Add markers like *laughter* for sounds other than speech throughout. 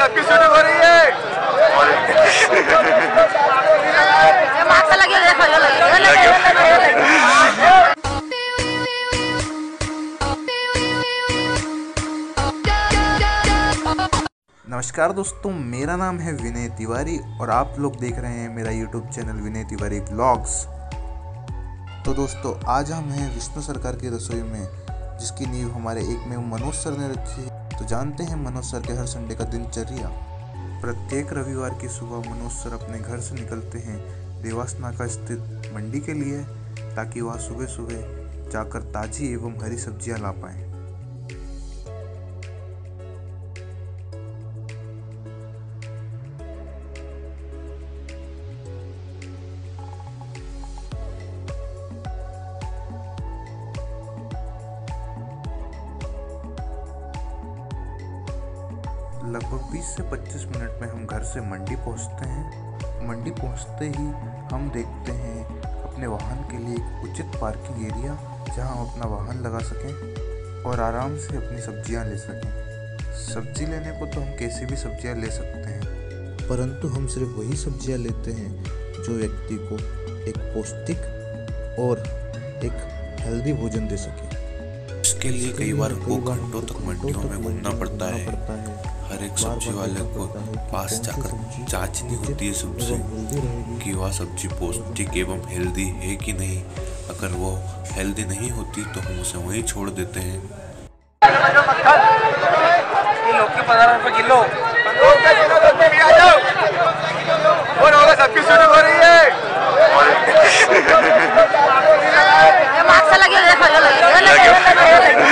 सबकी शूटिंग हो रही है। नमस्कार दोस्तों, मेरा नाम है विनय तिवारी और आप लोग देख रहे हैं मेरा YouTube channel Vinay Tiwari blogs तो दोस्तों, आज हम हैं विष्णु सरकार की रसोई में, जिसकी नींव हमारे एक में मनोज सर ने रखी है। तो जानते हैं मनोज सर के हर संडे का दिनचर्या। प्रत्येक रविवार की सुबह मनोज सर अपने घर से निकलते हैं देवासनाका स्थित मंडी के लिए, ताकि वह सुबह सुबह जाकर ताज़ी एवं हरी सब्ज़ियाँ ला पाएँ। लगभग 20 से 25 मिनट में हम घर से मंडी पहुँचते हैं। मंडी पहुँचते ही हम देखते हैं अपने वाहन के लिए एक उचित पार्किंग एरिया जहाँ हम अपना वाहन लगा सकें और आराम से अपनी सब्ज़ियाँ ले सकें। सब्ज़ी लेने को तो हम कैसी भी सब्ज़ियाँ ले सकते हैं परंतु हम सिर्फ़ वही सब्ज़ियाँ लेते हैं जो व्यक्ति को एक पौष्टिक और एक हेल्दी भोजन दे सके। इसके लिए कई बार को घंटों तक मंडियों में घूमना पड़ता है। हर एक सब्ज़ी वाले को पास जाकर जांचनी होती है सब्ज़ी, कि वह सब्ज़ी पौष्टिक एवं हेल्दी है कि नहीं? अगर वो हेल्दी नहीं होती तो हम उसे वहीं छोड़ देते हैं। किलो सबकी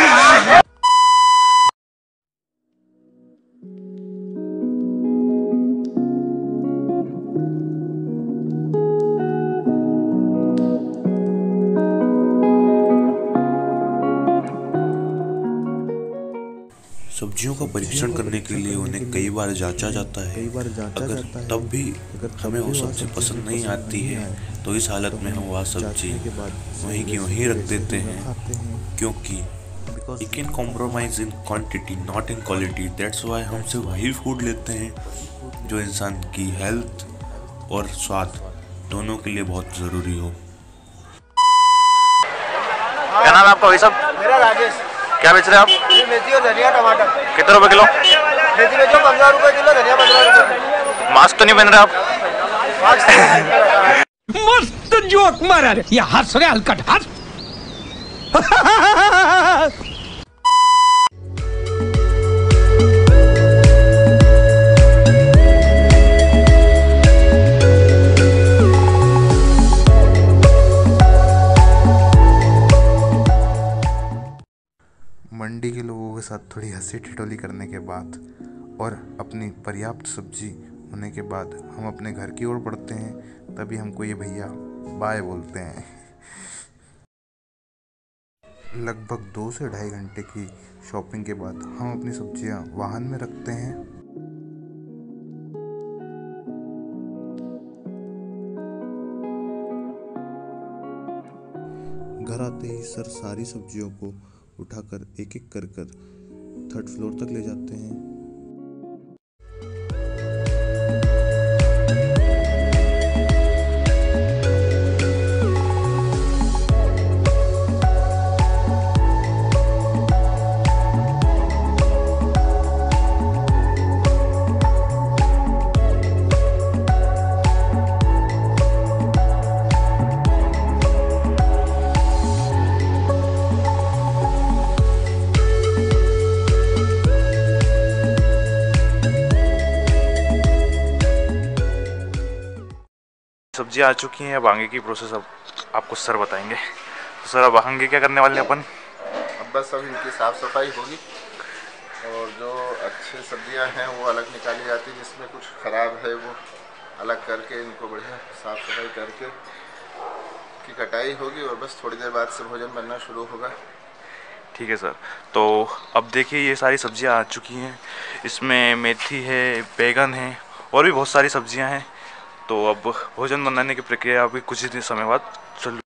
का परीक्षण करने के लिए उन्हें कई बार जांचा जाता है। कई बार जांचा अगर जाता है। तब भी अगर हमें वो सब्ज़ी पसंद नहीं आती है तो इस हालत में हम वह सब्ज़ी जांचने के बाद वहीं की वहीं रख देते हैं। क्योंकि we can compromise in quantity not in quality that's why हम सिर्फ़ वही फ़ूड लेते हैं जो इंसान की हेल्थ और स्वाद दोनों के लिए बहुत ज़रूरी हो। क्या नाम है आपका भाई साहब? मेरा राजेश। क्या बेच रहे हैं आप? मेथी और धनिया टमाटर। कितने रुपए किलो? मेथी बेचो पंद्रह रुपए किलो धनिया पंद्रह रुपए मास्क तो नहीं पहन रहे आप मस्त जोक मारा रे। ये हंस रहे हलकट हंस। *laughs* थोड़ी हँसी ठिठोली करने के बाद और अपनी पर्याप्त सब्ज़ी होने के बाद हम अपने घर की ओर बढ़ते हैं, तभी हमको ये भैया बाय बोलते हैं। लगभग दो से ढाई घंटे की शॉपिंग के बाद हम अपनी सब्ज़ियाँ वाहन में रखते हैं। घर आते ही सर सारी सब्जियों को उठाकर एक एक कर कर थर्ड फ्लोर तक ले जाते हैं। सब्ज़ी आ चुकी हैं अब आगे की प्रोसेस अब आपको सर बताएँगे। तो सर अब आगे क्या करने वाले हैं अपन? अब बस अब इनकी साफ़ सफ़ाई होगी और जो अच्छी सब्ज़ियाँ हैं वो अलग निकाली जाती हैं जिसमें कुछ ख़राब है वो अलग करके इनको बढ़िया साफ़ सफ़ाई करके की कटाई होगी और बस थोड़ी देर बाद से भोजन बनना शुरू होगा। ठीक है सर तो अब देखिए ये सारी सब्ज़ियाँ आ चुकी हैं। इसमें मेथी है बैगन है और भी बहुत सारी सब्ज़ियाँ हैं। तो अब भोजन बनाने की प्रक्रिया अभी कुछ ही समय बाद चल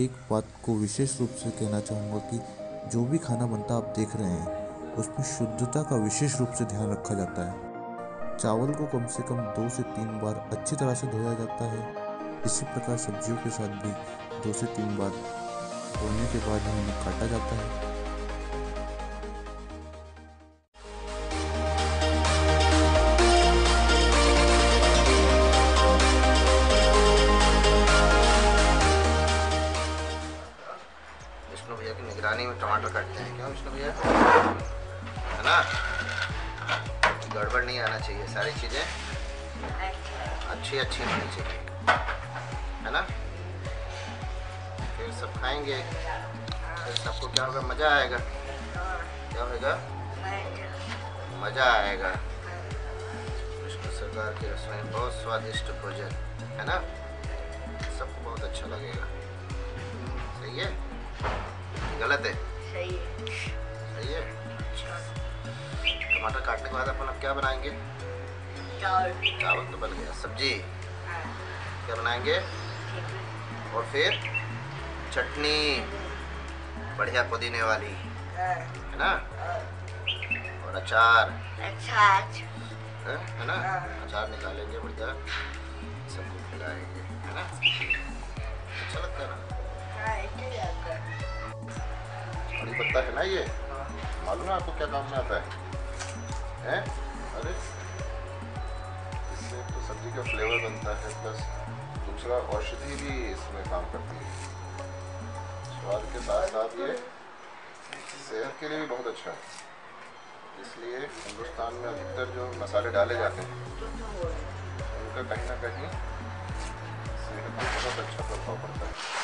एक बात को विशेष रूप से कहना चाहूँगा कि जो भी खाना बनता आप देख रहे हैं, उसमें शुद्धता का विशेष रूप से ध्यान रखा जाता है। चावल को कम से कम दो से तीन बार अच्छी तरह से धोया जाता है। इसी प्रकार सब्जियों के साथ भी दो से तीन बार धोने के बाद उन्हें काटा जाता है। विष्णु भैया। है ना? गड़बड़ नहीं आना चाहिए, सारी चीज़ें अच्छी अच्छी होनी चाहिए। है ना? फिर सब खाएँगे। फिर सबको क्या होगा? मज़ा आएगा। क्या होगा मज़ा आएगा। विष्णु सरकार की रसोई बहुत स्वादिष्ट भोजन, है ना? सबको बहुत अच्छा लगेगा। सही है? गलत है। सही है। सही है टमाटर काटने के बाद अपन अब क्या बनाएँगे? चावल। चावल तो बन गया। सब्ज़ी। क्या बनाएँगे? और फिर चटनी। बढ़िया पुदीने वाली। है। ना? और अचार। अच्छा है है ना? अचार निकालेंगे बढ़िया। सबको खिलाएँगे है ना? अच्छा लगता है ना? कड़ी पत्ता है ना ये? मालूम है आपको क्या काम में आता है? हैं? अरे, इससे तो सब्ज़ी का फ्लेवर बनता है, प्लस दूसरा औषधि भी इसमें काम करती है। स्वाद के साथ साथ ये सेहत के लिए भी बहुत अच्छा है। इसलिए हिंदुस्तान में अधिकतर जो मसाले डाले जाते हैं, उनका कहीं ना कहीं सेहत पर बहुत अच्छा प्रभाव पड़ता है।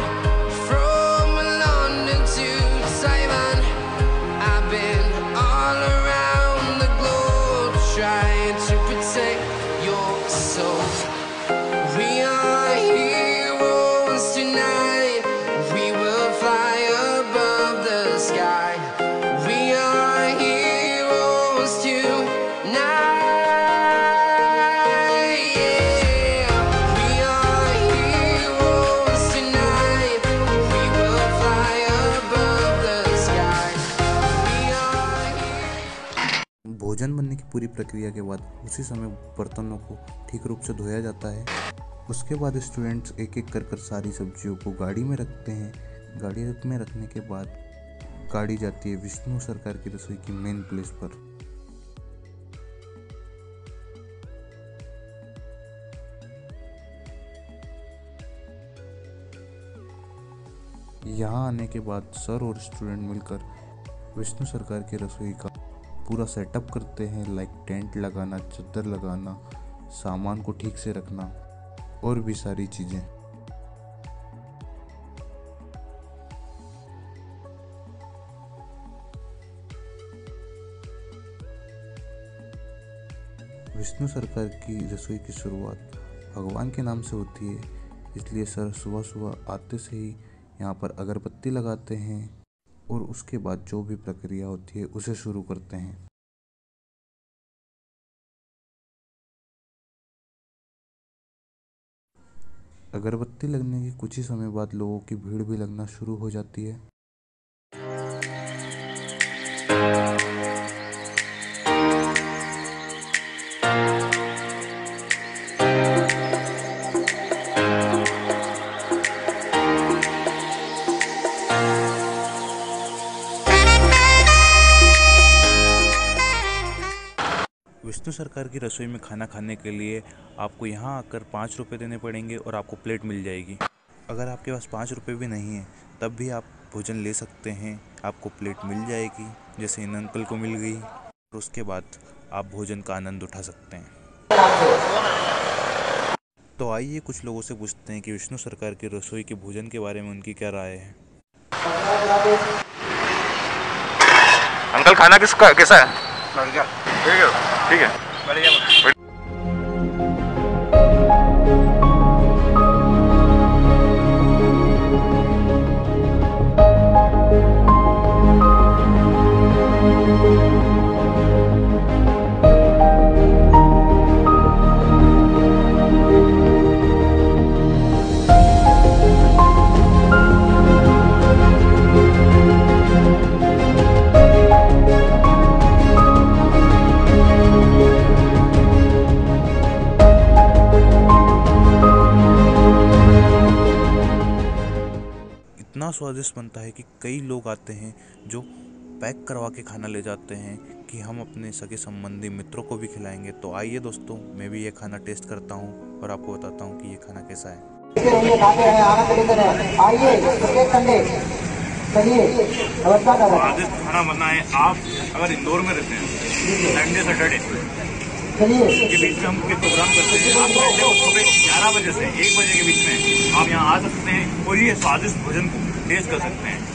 पूरी प्रक्रिया के बाद उसी समय बर्तनों को ठीक रूप से धोया जाता है। उसके बाद स्टूडेंट्स एक एक कर कर सारी सब्जियों को गाड़ी में रखते हैं। गाड़ी में रखने के बाद गाड़ी जाती है विष्णु सरकार की रसोई की मेन प्लेस पर। यहाँ आने के बाद सर और स्टूडेंट मिलकर विष्णु सरकार की रसोई का पूरा सेटअप करते हैं लाइक टेंट लगाना चादर लगाना, सामान को ठीक से रखना, और भी सारी चीज़ें। विष्णु सरकार की रसोई की शुरुआत भगवान के नाम से होती है, इसलिए सर सुबह सुबह आते से ही यहाँ पर अगरबत्ती लगाते हैं। और उसके बाद जो भी प्रक्रिया होती है, उसे शुरू करते हैं। अगरबत्ती लगने के कुछ ही समय बाद लोगों की भीड़ भी लगना शुरू हो जाती है। विष्णु सरकार की रसोई में खाना खाने के लिए आपको यहाँ आकर पाँच रुपये देने पड़ेंगे और आपको प्लेट मिल जाएगी? अगर आपके पास पाँच रुपये भी नहीं है तब भी आप भोजन ले सकते हैं आपको प्लेट मिल जाएगी जैसे इन अंकल को मिल गई। और उसके बाद आप भोजन का आनंद उठा सकते हैं। तो आइए कुछ लोगों से पूछते हैं कि विष्णु सरकार की रसोई के भोजन के बारे में उनकी क्या राय है? अंकल खाना किसका कैसा है? बढ़िया। ठीक है। ठीक है बढ़िया। इतना स्वादिष्ट बनता है कि कई लोग आते हैं जो पैक करवा के खाना ले जाते हैं कि हम अपने सगे संबंधी मित्रों को भी खिलाएँगे। तो आइए दोस्तों मैं भी ये खाना टेस्ट करता हूँ और आपको बताता हूँ कि ये खाना कैसा है। स्वादिष्ट खाना बना है। आप अगर इंदौर में रहते हैं संडे सैटरडे के बीच में हम कोई प्रोग्राम करते हैं। आप सुबह ग्यारह बजे से एक बजे के बीच में। आप यहाँ आ सकते हैं और ये स्वादिष्ट भोजन को टेस्ट कर सकते हैं तो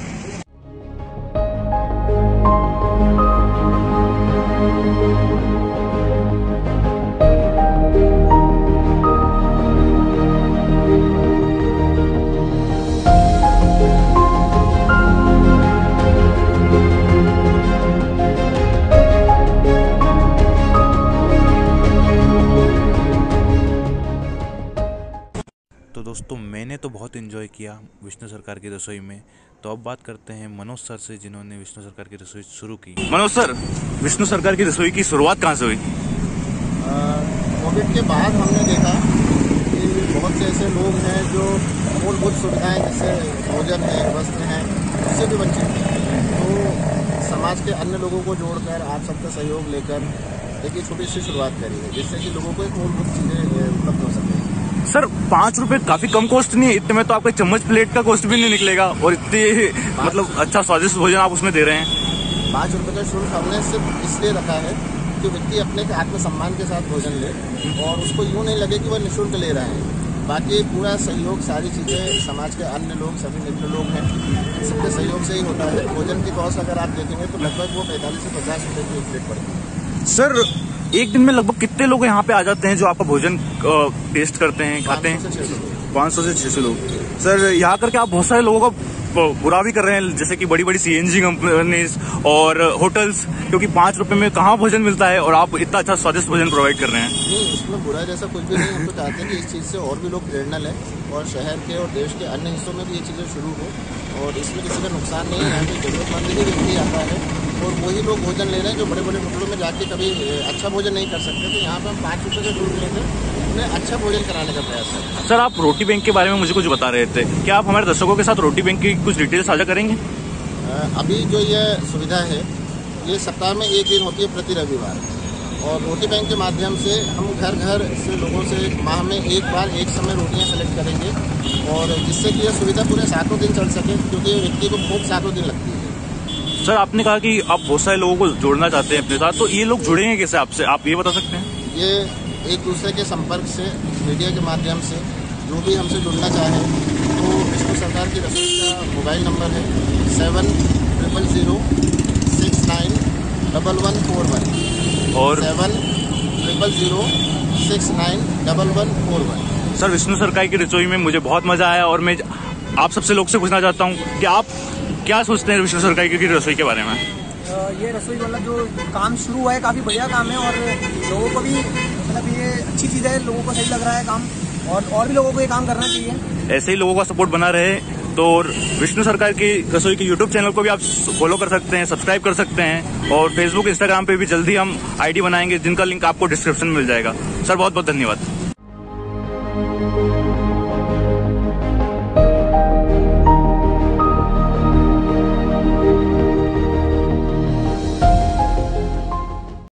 दोस्तों मैंने तो बहुत इन्जॉय किया विष्णु सरकार की रसोई में। तो अब बात करते हैं मनोज सर से जिन्होंने विष्णु सरकार की रसोई शुरू की। मनोज सर विष्णु सरकार की रसोई की शुरुआत कहाँ से हुई? कोविड के बाद हमने देखा कि बहुत से ऐसे लोग हैं जो मूलभूत सुविधाएँ जैसे भोजन है वस्त्र हैं उससे भी वंचित हैं। तो समाज के अन्य लोगों को जोड़कर आप सबका सहयोग लेकर एक छोटी सी शुरुआत करी है जिससे कि लोगों को एक मूलभूत चीज़ें उपलब्ध हो सके। सर पाँच रुपए काफ़ी कम कॉस्ट नहीं है। इतने में तो आपका चम्मच प्लेट का कॉस्ट भी नहीं निकलेगा और इतने मतलब अच्छा स्वादिष्ट भोजन आप उसमें दे रहे हैं। पाँच रुपये का शुल्क हमने सिर्फ़ इसलिए रखा है कि व्यक्ति अपने के आत्मसम्मान के साथ भोजन ले और उसको यूँ नहीं लगे कि वह निःशुल्क ले रहा है। बाकी पूरा सहयोग सारी चीज़ें समाज के अन्य लोग सभी मित्र लोग हैं इन सबके सहयोग से ही होता है। भोजन की कॉस्ट अगर आप देखेंगे तो लगभग वो पैंतालीस से पचास रुपये की एक प्लेट पड़ती है। सर एक दिन में लगभग कितने लोग यहाँ पे आ जाते हैं जो आपका भोजन टेस्ट करते हैं खाते हैं? पाँच सौ से छह सौ लोग। सर यहाँ करके आप बहुत सारे लोगों का बुरा भी कर रहे हैं, जैसे कि बड़ी बड़ी सीएनजी कंपनीज़ और होटल्स क्योंकि पाँच रुपए में कहाँ भोजन मिलता है और आप इतना अच्छा स्वादिष्ट भोजन प्रोवाइड कर रहे हैं? नहीं इसमें बुरा जैसा कुछ भी नहीं, हम तो चाहते हैं कि इस चीज़ से और भी लोग प्रेरणा लें और शहर के और देश के अन्य हिस्सों में भी ये चीज़ें शुरू हो और इसमें किसी का नुकसान नहीं है, यहाँ जरूरतमंद ही व्यक्ति आता है और वही लोग भोजन ले रहे हैं जो बड़े बड़े होटलों में जाके कभी अच्छा भोजन नहीं कर सकते तो यहाँ पे हम पाँच रुपये का शुल्क लेकर उन्हें अच्छा भोजन कराने का प्रयास करें सर आप रोटी बैंक के बारे में मुझे कुछ बता रहे थे। क्या आप हमारे दर्शकों के साथ रोटी बैंक की कुछ डिटेल साझा करेंगे? अभी जो ये सुविधा है ये सप्ताह में एक दिन होती है प्रति रविवार। और रोटी बैंक के माध्यम से हम घर घर से लोगों से माह में एक बार एक समय रोटियाँ कलेक्ट करेंगे। और जिससे कि यह सुविधा पूरे सातों दिन चल सके क्योंकि ये व्यक्ति को भूख सातों दिन लगती है। सर आपने कहा कि आप बहुत सारे लोगों को जोड़ना चाहते हैं अपने साथ तो ये लोग जुड़ेंगे कैसे आपसे? आप ये बता सकते हैं। ये एक दूसरे के संपर्क से मीडिया के माध्यम से जो भी हमसे जुड़ना चाहे तो विष्णु सरकार की रसोई का मोबाइल नंबर है seven triple zero six nine double one four one. और seven triple zero six nine double one four one. Sir Vishnu सरकार की रसोई में मुझे बहुत मज़ा आया और मैं आप सबसे लोग से पूछना चाहता हूँ कि आप क्या सोचते हैं विष्णु सरकार की रसोई के बारे में? ये रसोई वाला जो काम शुरू हुआ है काफ़ी बढ़िया काम है और लोगों को भी मतलब ये अच्छी चीज़ है, लोगों को सही लग रहा है काम और और भी लोगों को ये काम करना चाहिए। ऐसे ही लोगों का सपोर्ट बना रहे तो विष्णु सरकार की रसोई के यूट्यूब चैनल को भी आप फॉलो कर सकते हैं सब्सक्राइब कर सकते हैं, और फेसबुक इंस्टाग्राम पे भी जल्दी हम आईडी बनाएँगे, जिनका लिंक आपको डिस्क्रिप्शन में मिल जाएगा। सर बहुत बहुत धन्यवाद।